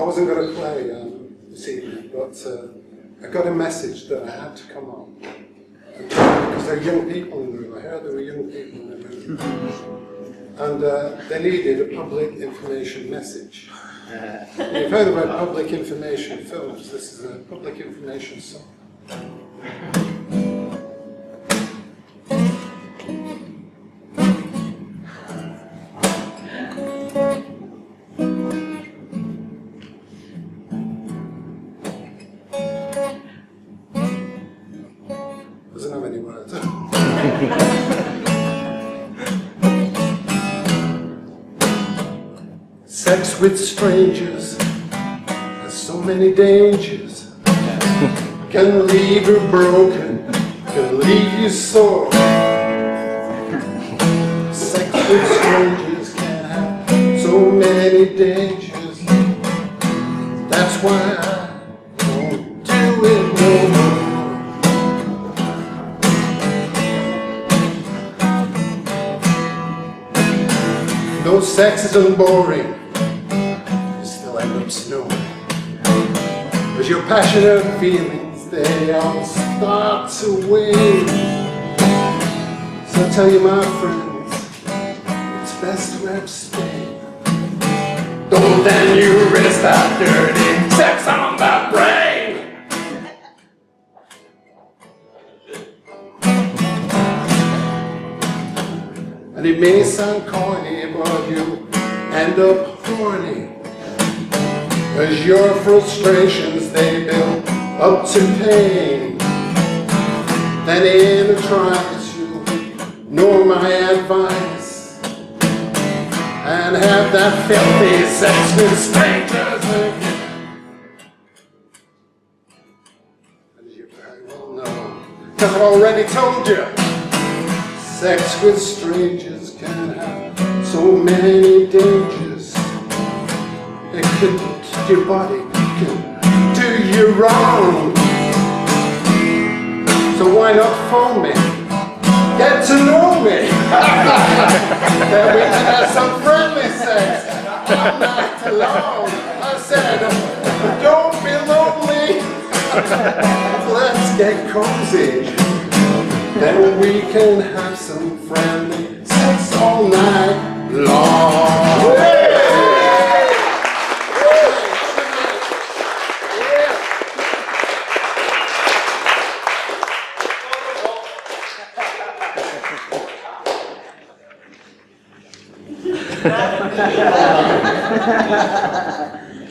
wasn't going to play um, this evening, but uh, I got a message that I had to come on. Because there are young people in the room. I heard there were young people in the room. And uh, they needed a public information message. You've heard about public information films. This is a public information song. Doesn't have any words. Sex with strangers has so many dangers. Can leave you broken, can leave you sore. Sex with strangers can have so many dangers. That's why I Though sex isn't boring, you still end up snoring. Cause your passionate feelings, they all start to wane. So I tell you my friends, it's best to abstain. Don't then you risk that dirty sex on it may sound corny, but you end up horny. Cause your frustrations, they build up to pain. And in a trice, you ignore my advice. And have that filthy sex with strangers again. As you very well know, I've already told you. Sex with strangers can have so many dangers. It can your body can do you wrong. So why not phone me? Get to know me. then we can have some friendly sex all night long. I said, don't be lonely. Let's get cozy. Then we can have some friendly sex all night long.